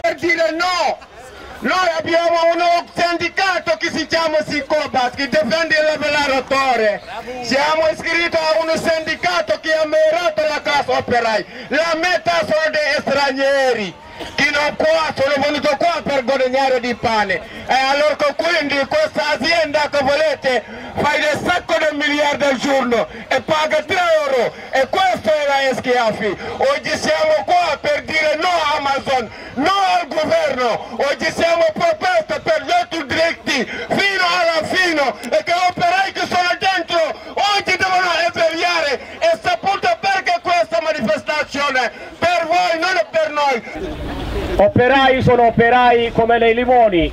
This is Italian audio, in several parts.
Per dire no! Noi abbiamo un sindacato che si chiama Sicobas, che difende il lavoratore. Siamo iscritti a un sindacato che ha mirato la casa operai. La metà sono dei stranieri che non qua, sono venuti qua per guadagnare di pane. E allora quindi questa azienda che volete fai del sacco di miliardi al giorno e paga 3 euro. E questo era schiaffi. Oggi siamo qua per dire no a Amazon, no al governo. Oggi siamo proposti per gli altri diritti fino alla fine e che operai che sono dentro oggi devono svegliare e saputo perché questa manifestazione per voi non è per noi Operai sono operai come le limoni,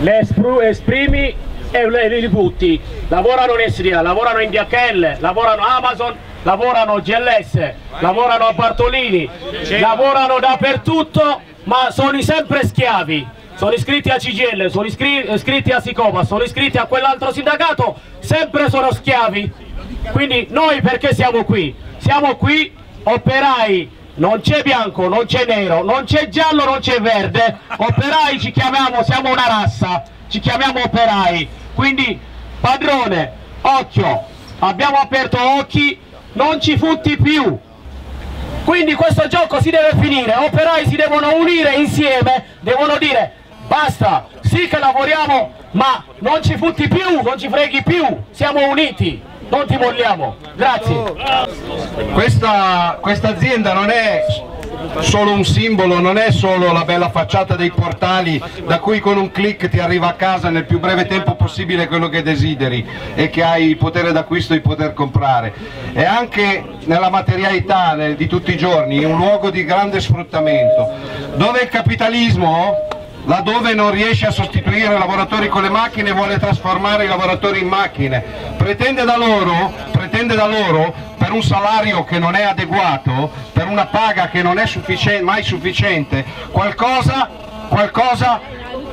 le esprimi e li butti. Lavorano in SDA, lavorano in DHL, lavorano Amazon, lavorano GLS, lavorano a Bartolini, lavorano dappertutto, ma sono sempre schiavi. Sono iscritti a CGL, sono iscri- iscritti a Sicopa, sono iscritti a quell'altro sindacato, sempre sono schiavi. Quindi noi perché siamo qui? Siamo qui operai non c'è bianco, non c'è nero, non c'è giallo, non c'è verde, operai ci chiamiamo, siamo una razza, ci chiamiamo operai, quindi padrone, occhio, abbiamo aperto occhi, non ci futti più, quindi questo gioco si deve finire, operai si devono unire insieme, devono dire basta, sì che lavoriamo, ma non ci futti più, non ci freghi più, siamo uniti, non ti molliamo, grazie. Questa, questa azienda non è solo un simbolo, non è solo la bella facciata dei portali da cui con un clic ti arriva a casa nel più breve tempo possibile quello che desideri e che hai il potere d'acquisto di poter comprare. È anche nella materialità di tutti i giorni un luogo di grande sfruttamento, dove il capitalismo laddove non riesce a sostituire i lavoratori con le macchine vuole trasformare i lavoratori in macchine. Pretende da loro, pretende da loro per un salario che non è adeguato per una paga che non è sufficien- mai sufficiente qualcosa, qualcosa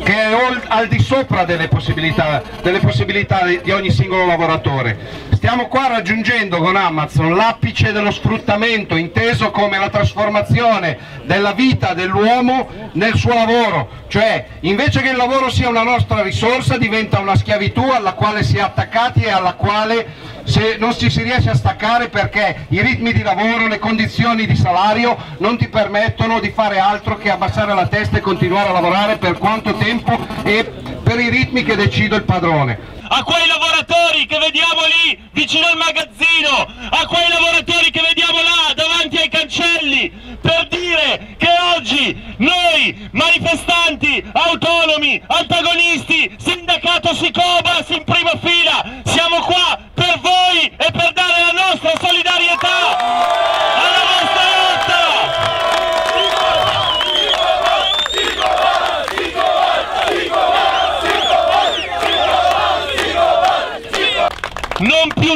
che è al di sopra delle possibilità, delle possibilità di ogni singolo lavoratore. Stiamo qua raggiungendo con Amazon l'apice dello sfruttamento, inteso come la trasformazione della vita dell'uomo nel suo lavoro, cioè invece che il lavoro sia una nostra risorsa diventa una schiavitù alla quale si è attaccati e alla quale se non ci si riesce a staccare perché i ritmi di lavoro, le condizioni di salario non ti permettono di fare altro che abbassare la testa e continuare a lavorare per quanto tempo e per i ritmi che decide il padrone. a quei lavoratori che vediamo lì vicino al magazzino, a quei lavoratori che vediamo là davanti ai cancelli, per dire che oggi noi manifestanti, autonomi, antagonisti, sindacato Sicobas in prima fila, siamo qua per voi e per dare la nostra solidarietà alla vostra lotta!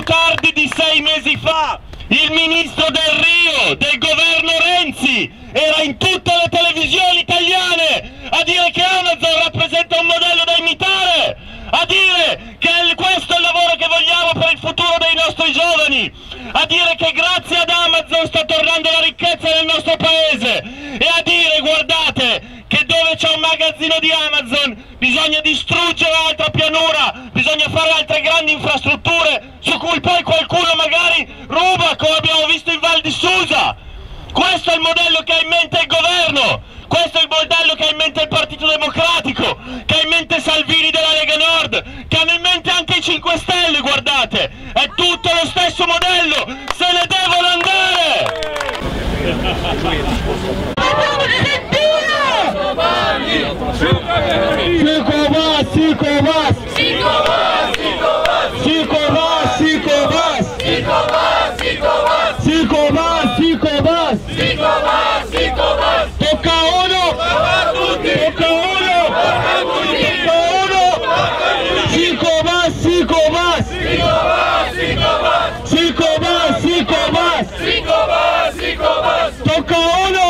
Tardi di sei mesi fa il ministro del Rio, del governo Renzi, era in tutte le televisioni italiane a dire che Amazon rappresenta un modello da imitare, a dire che questo è il lavoro che vogliamo per il futuro dei nostri giovani, a dire che grazie ad Amazon sta tornando la ricchezza nel nostro paese e a dire guardate che dove c'è un magazzino di Amazon bisogna distruggere altra pianura, bisogna fare altre grandi cui poi qualcuno magari ruba come abbiamo visto in Val di Susa. Questo è il modello che ha in mente il governo, questo è il modello che ha in mente il Partito Democratico, che ha in mente Salvini della Lega Nord, che hanno in mente anche i 5 Stelle, guardate, è tutto lo stesso modello, se ne devono andare! Sicobas, Sicobas! Sicobas, Sicobas! Sicobas, Sicobas! Tocca a uno! Tocca a uno! Tocca a uno! Sicobas, Sicobas! Sicobas, Sicobas! Tocca a uno!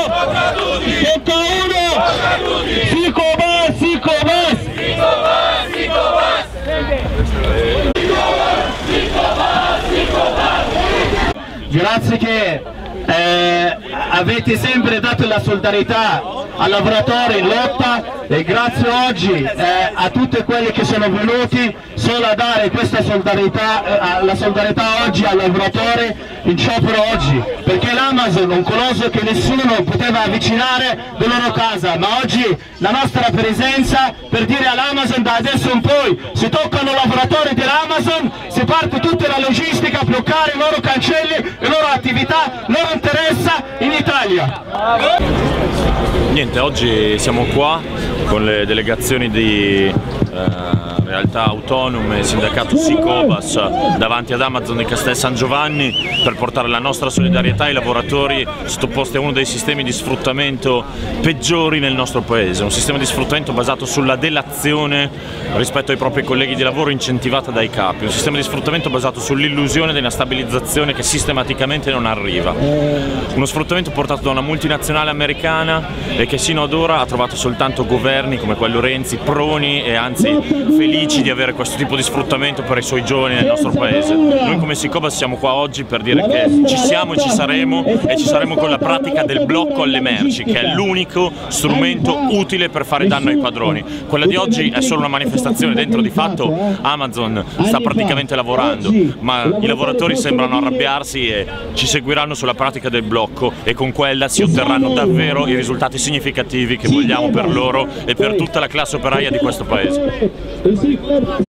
Tocca a uno! Sicobas, Sicobas! Grazie che eh, avete sempre dato la solidarietà al lavoratore in lotta e grazie oggi eh, a tutti quelli che sono venuti solo a dare questa solidarietà, eh, la solidarietà oggi al lavoratore in sciopero oggi, perché l'Amazon è un colosso che nessuno poteva avvicinare da loro casa, ma oggi la nostra presenza per dire all'Amazon da adesso in poi si toccano i lavoratori dell'Amazon, logistica bloccare i loro cancelli, le loro attività, loro interessa in Italia. Niente, oggi siamo qua con le delegazioni di eh, realtà autonome, sindacato Sicobas davanti ad Amazon di Castel San Giovanni per portare la nostra solidarietà ai lavoratori sottoposti a uno dei sistemi di sfruttamento peggiori nel nostro paese, un sistema di sfruttamento basato sulla delazione rispetto ai propri colleghi di lavoro incentivata dai capi, un sistema di sfruttamento basato sull'illusione della stabilizzazione che sistematicamente non arriva, uno sfruttamento portato da una multinazionale americana e che sino ad ora ha trovato soltanto governi come quello Renzi, proni e anzi felici di avere questo tipo di sfruttamento per i suoi giovani nel nostro paese. Noi come Sicobas siamo qua oggi per dire che ci siamo e ci saremo e ci saremo con la pratica del blocco alle merci che è l'unico strumento utile per fare danno ai padroni. Quella di oggi è solo una manifestazione, dentro di fatto Amazon sta praticamente lavorando, ma i lavoratori sembrano arrabbiarsi e ci seguiranno sulla pratica del blocco e con quella si otterranno davvero i risultati significativi che vogliamo per loro e per tutta la classe operaia di questo paese. Isikler